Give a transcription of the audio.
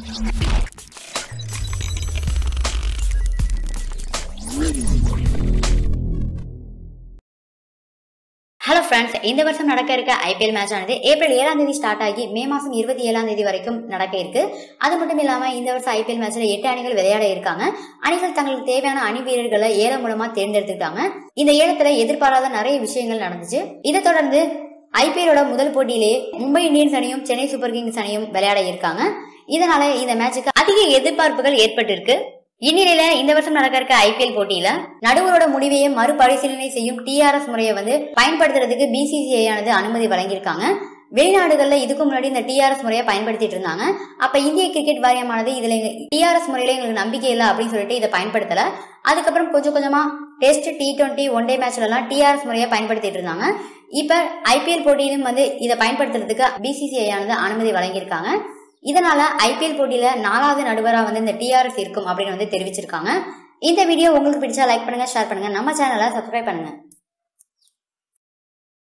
Hello friends இந்த வருஷம் நடக்க இருக்க ஐபிஎல் மேட்ச் ஆனது ஏப்ரல் ஏழாம் தேதி ஸ்டார்ட் ஆகி மே மாசம் இருபத்தி ஏழாம் தேதி வரைக்கும் நடக்க இருக்கு. அது மட்டும் இல்லாம இந்த வருஷம் ஐபிஎல் மேட்ச்ல எட்டு அணிகள் விளையாட இருக்காங்க. அணிகள் தங்களுக்கு தேவையான அணி வீரர்களை ஏலம் மூலமா தேர்ந்தெடுத்துக்கிட்டாங்க. இந்த ஏலத்துல எதிர்பாராத நிறைய விஷயங்கள் நடந்துச்சு. இதை தொடர்ந்து ஐபிஎலோட முதல் போட்டியிலேயே மும்பை இந்தியன்ஸ் அணியும் சென்னை சூப்பர் கிங்ஸ் அணியும் விளையாட இருக்காங்க. இதனால இந்த மேட்சுக்கு அதிக எதிர்பார்ப்புகள் ஏற்பட்டிருக்கு. இந்நிலையில இந்த வருஷம் நடக்க இருக்க ஐபிஎல் போட்டியில நடுவரோட முடிவையை மறுபரிசீலனை செய்யும் டிஆர்எஸ் முறையை வந்து பயன்படுத்துறதுக்கு பிசிசிஐ ஆனது அனுமதி வழங்கியிருக்காங்க. வெளிநாடுகள்ல இதுக்கு முன்னாடி இந்த டிஆர்எஸ் முறையை பயன்படுத்திட்டு இருந்தாங்க. அப்ப இந்திய கிரிக்கெட் வாரியமானது இதுல டிஆர்எஸ் முறையில எங்களுக்கு நம்பிக்கை இல்லை அப்படின்னு சொல்லிட்டு இதை பயன்படுத்தல. அதுக்கப்புறம் கொஞ்சம் கொஞ்சமா test T twenty one day மேட்ச்ல எல்லாம் டிஆர்எஸ் முறையை பயன்படுத்திட்டு இருந்தாங்க. இப்ப ஐபிஎல் போட்டியிலும் வந்து இதை பயன்படுத்துறதுக்கு பிசிசிஐ ஆனது அனுமதி வழங்கியிருக்காங்க. இதனால ஐபிஎல் போட்டியில நாலாவது நடுவராக வந்து இந்த டிஆர்எஸ் இருக்கும் அப்படின்னு வந்து தெரிவிச்சிருக்காங்க. இந்த வீடியோ உங்களுக்கு பிடிச்சா லைக் பண்ணுங்க ஷேர் பண்ணுங்க. நம்ம சேனலை சப்ஸ்கிரைப் பண்ணுங்க.